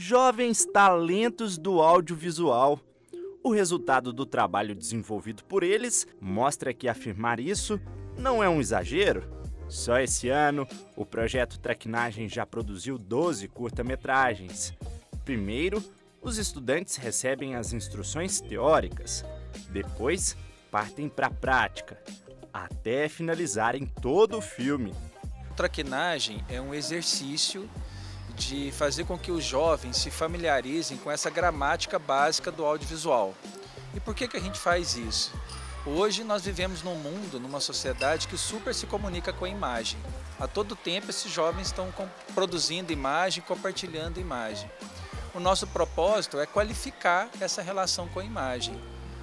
jovens talentos do audiovisual. O resultado do trabalho desenvolvido por eles mostra que afirmar isso não é um exagero. Só esse ano, o projeto Traquinagem já produziu 12 curta-metragens. Primeiro, os estudantes recebem as instruções teóricas, depois partem para a prática, até finalizarem todo o filme. Traquinagem é um exercício de fazer com que os jovens se familiarizem com essa gramática básica do audiovisual. E por que, que a gente faz isso? Hoje nós vivemos num mundo, numa sociedade que super se comunica com a imagem. A todo tempo esses jovens estão produzindo imagem, compartilhando imagem. O nosso propósito é qualificar essa relação com a imagem,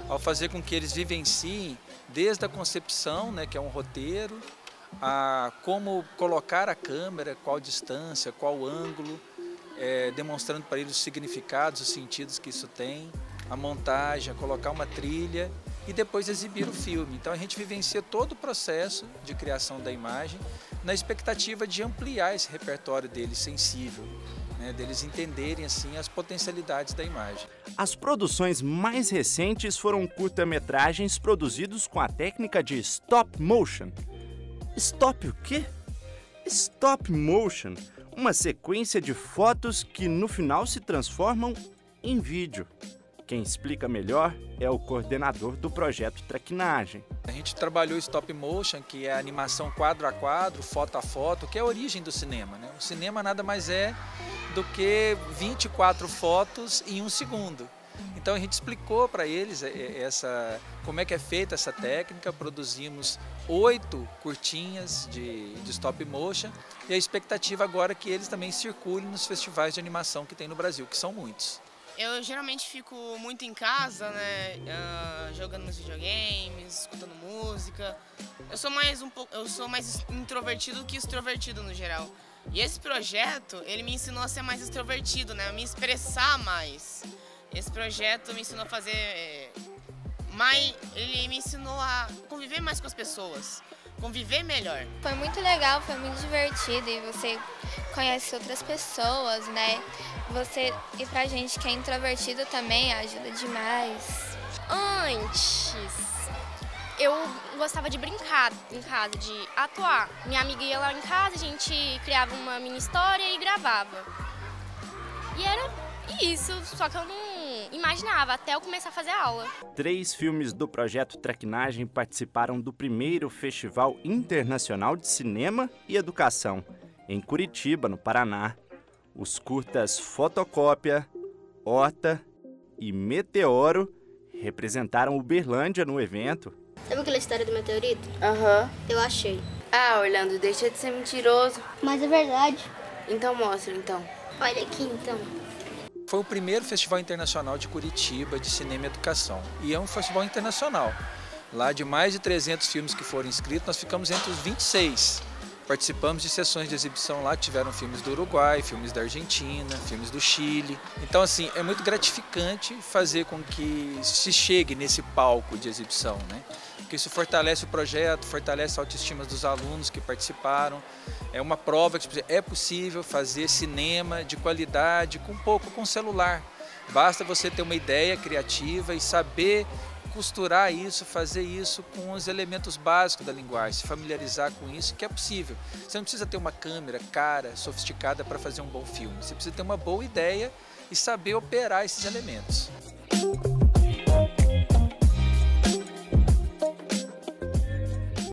ao fazer com que eles vivenciem desde a concepção, né, que é um roteiro, a como colocar a câmera, qual distância, qual ângulo, é, demonstrando para eles os significados, os sentidos que isso tem, a montagem, a colocar uma trilha e depois exibir o filme. Então a gente vivencia todo o processo de criação da imagem na expectativa de ampliar esse repertório deles sensível, né, deles entenderem assim as potencialidades da imagem. As produções mais recentes foram curta-metragens produzidos com a técnica de stop motion Stop o quê? Stop motion, uma sequência de fotos que no final se transformam em vídeo. Quem explica melhor é o coordenador do projeto Traquinagem. A gente trabalhou stop motion, que é animação quadro a quadro, foto a foto, que é a origem do cinema. Né? O cinema nada mais é do que 24 fotos em um segundo. Então a gente explicou para eles é, é, essa, como é que é feita essa técnica, produzimos oito curtinhas de, de stop motion e a expectativa agora é que eles também circulem nos festivais de animação que tem no Brasil, que são muitos. Eu geralmente fico muito em casa, né, uh, jogando nos videogames, escutando música. Eu sou mais um pouco, eu sou mais introvertido que extrovertido no geral. E esse projeto, ele me ensinou a ser mais extrovertido, né, a me expressar mais. Esse projeto me ensinou a fazer eh, mais, ele me ensinou a conviver mais com as pessoas, conviver melhor. Foi muito legal, foi muito divertido e você conhece outras pessoas, né? Você e pra gente que é introvertido também ajuda demais. Antes eu gostava de brincar em casa, de atuar. Minha amiga ia lá em casa, a gente criava uma mini história e gravava. E era isso, só que eu não imaginava até eu começar a fazer aula. Três filmes do projeto Traquinagem participaram do primeiro Festival Internacional de Cinema e Educação, em Curitiba, no Paraná. Os curtas Fotocópia, Horta e Meteoro representaram Uberlândia no evento. Sabe aquela história do meteorito? Aham. Uhum. Eu achei. Ah, Orlando, deixa de ser mentiroso. Mas é verdade. Então mostra, então. Olha aqui, então. Foi o primeiro Festival Internacional de Curitiba de Cinema e Educação. E é um festival internacional. Lá de mais de 300 filmes que foram inscritos, nós ficamos entre os 26. Participamos de sessões de exibição lá, tiveram filmes do Uruguai, filmes da Argentina, filmes do Chile. Então, assim, é muito gratificante fazer com que se chegue nesse palco de exibição, né? Porque isso fortalece o projeto, fortalece a autoestima dos alunos que participaram. É uma prova que é possível fazer cinema de qualidade com pouco com celular. Basta você ter uma ideia criativa e saber costurar isso, fazer isso com os elementos básicos da linguagem, se familiarizar com isso, que é possível. Você não precisa ter uma câmera cara, sofisticada para fazer um bom filme. Você precisa ter uma boa ideia e saber operar esses elementos.